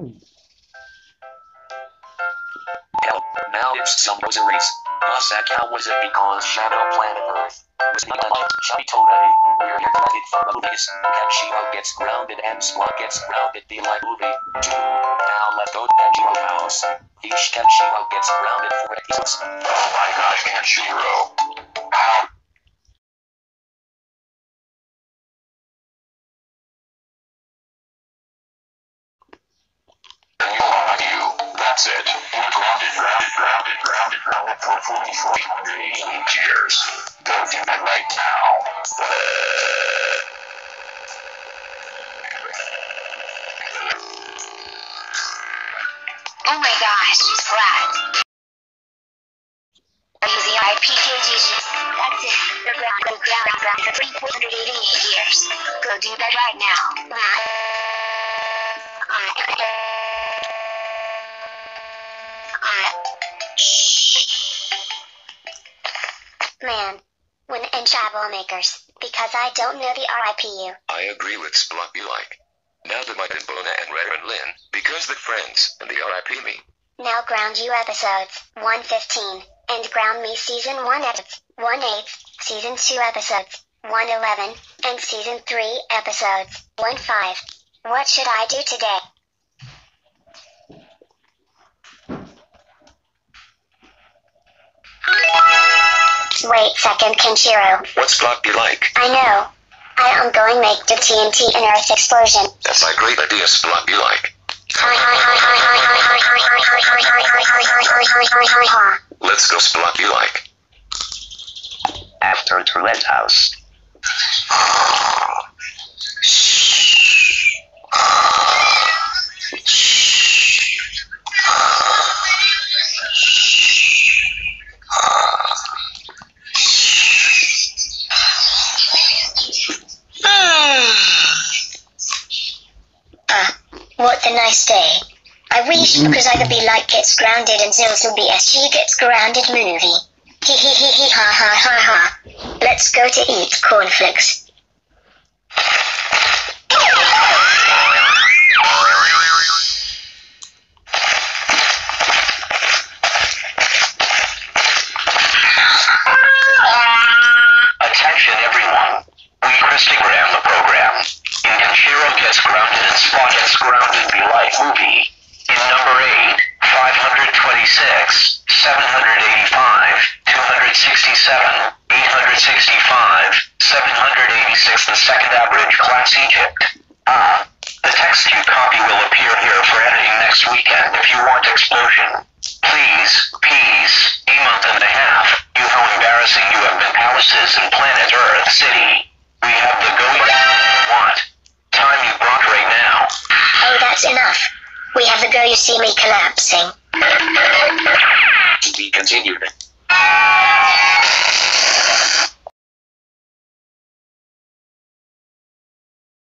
Help, now it's some rosaries. How was it because Shadow Planet Earth was not on Chubby Totally, we're credit the movies. Kenshiro gets grounded and Squad gets grounded, the light movie. Two, now let's go to Kenshiro house. Each Kenshiro gets grounded for episodes. Oh my gosh, Kenshiro. How grounded, grounded for 4,488 years. Go do that right now. Oh my gosh. Are you the IPKGG? That's it. You're ground, ground, ground, ground for 388 years. Go do that right now. Man, when and travel makers, because I don't know the RIPU. I agree with Splaat you like. Now that Mike and Bona and Red and Lynn, because they're friends, and the RIP me. Now ground you episodes 115 and ground me season 1 episodes 1 8 season 2 episodes 111 and season 3 episodes 1 5. What should I do today? Wait second Kenshiro. What's Splaat you like? I know. I am going make the TNT and Earth explosion. That's my great idea, Splaat you like. Let's go Splaat you like. After Tourette's house. What a nice day. I wish mm-hmm. because I could be like Gets Grounded and Zilzal BSG Gets Grounded movie. Hee hee hee hee ha ha ha ha. Let's go to eat cornflakes. Attention everyone. We Christogram the program. In Kenshiro Gets Grounded and Spot Gets Grounded Be Life movie. In number 8, 526, 785, 267, 865, 786 the second average class Egypt. Ah, the text you copy will appear here for editing next weekend if you want explosion. you see me collapsing. To be continued.